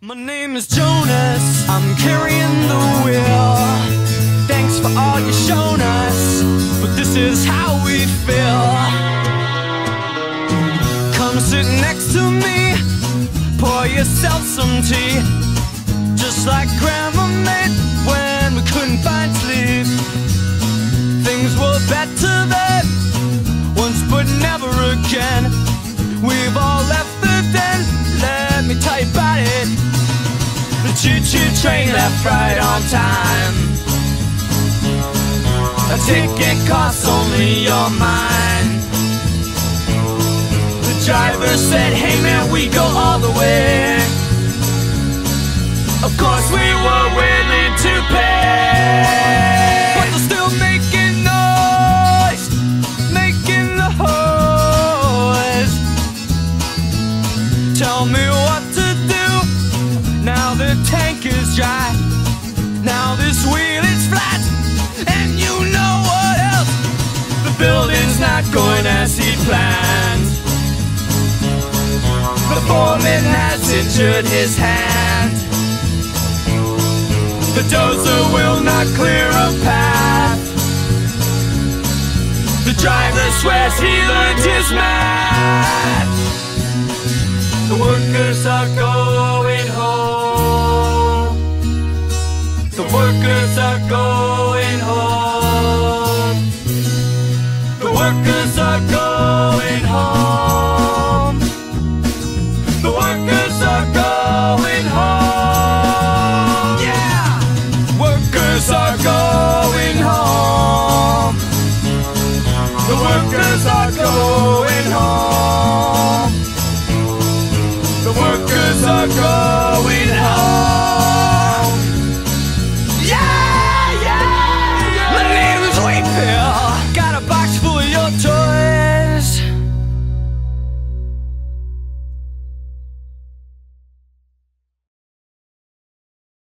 My name is Jonas, I'm carrying the wheel. Thanks for all you've shown us, but this is how we feel. Come sit next to me, pour yourself some tea. Just like Grandma made when we couldn't find sleep. Things were better then, once but never again. Choo-choo train left right on time. A ticket costs only your mind. The driver said, hey man, we go all the way. Of course we were willing to pay. But they're still making noise, making noise. Tell me tank is dry. Now this wheel is flat. And you know what else? The building's not going as he planned. The foreman has injured his hand. The dozer will not clear a path. The driver swears he learned his math. workers are going home. The workers